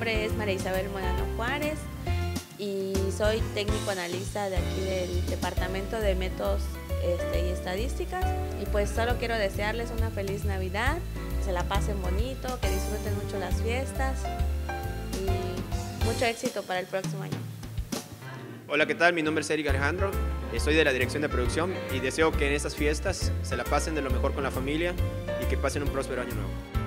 nombre es María Isabel Morano Juárez y soy técnico analista de aquí del Departamento de Métodos este, y Estadísticas. Y pues solo quiero desearles una feliz Navidad, que se la pasen bonito, que disfruten mucho las fiestas y mucho éxito para el próximo año. Hola, ¿qué tal? Mi nombre es Eric Alejandro, soy de la dirección de producción y deseo que en estas fiestas se la pasen de lo mejor con la familia y que pasen un próspero año nuevo.